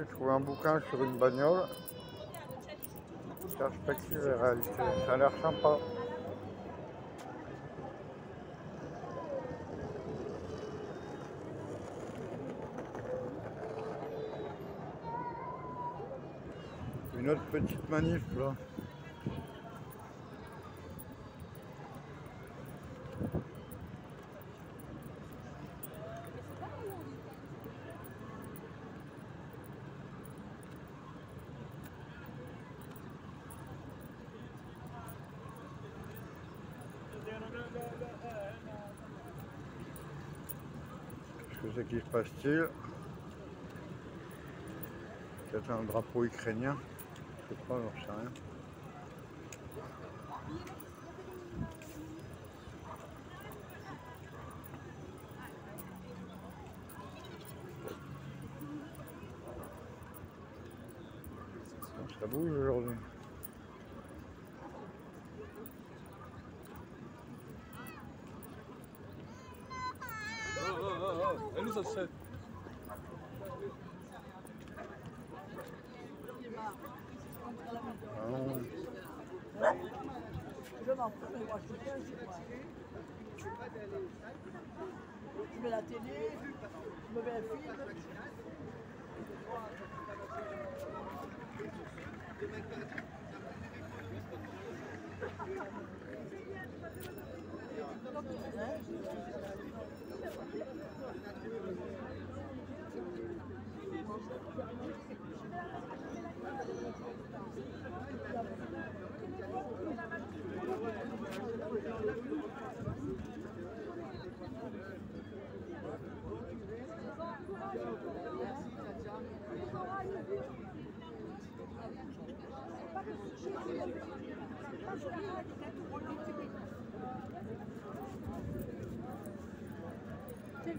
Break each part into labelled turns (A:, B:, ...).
A: j'ai trouvé un bouquin sur une bagnole. Perspective et réalité. Ça a l'air sympa. Une autre petite manif là. Que c'est qui se passe-t-il Peut-être un drapeau ukrainien. Je sais pas, j'en sais rien. Ça bouge aujourd'hui.
B: Oh, oh.
A: Ah non.
C: Je m'en fous, mais moi je chez moi. Je mets la télé, je me mets un film.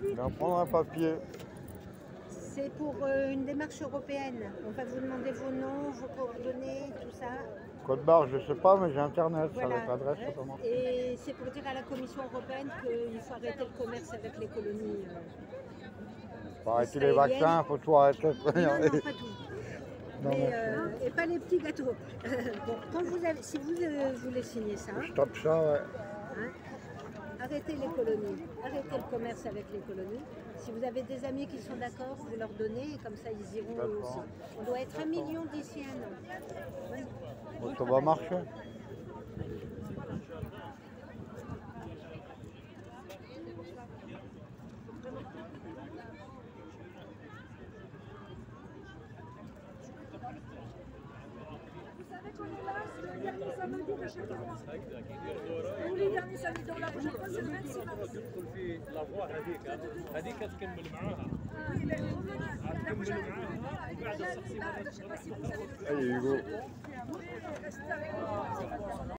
A: Il va prendre un papier.
D: C'est pour euh, une démarche européenne. On va vous demander vos noms, vos coordonnées, tout ça.
A: Code barre, je sais pas, mais j'ai internet,
D: Voilà.
A: l'adresse,
D: Et c'est pour dire à la Commission européenne qu'il faut arrêter le commerce avec les colonies. euh.
A: Faut arrêter les vaccins, faut tout arrêter.
D: Non, non, pas tout. Mais, euh, et pas les petits gâteaux. bon, quand vous avez, si vous euh, voulez signer ça,
A: Je tape ça, ouais.
D: hein, arrêtez les colonies, arrêtez le commerce avec les colonies. Si vous avez des amis qui sont d'accord, vous leur donnez, et comme ça ils iront eux aussi. On doit être un million d'ici un an. Ouais.
A: Ça va marcher.
E: وليدي راني
B: تدخل في لافوا هذيك هذيك تكمل معاها
E: تكمل
B: معاها
E: بعد الشخصيه أيوه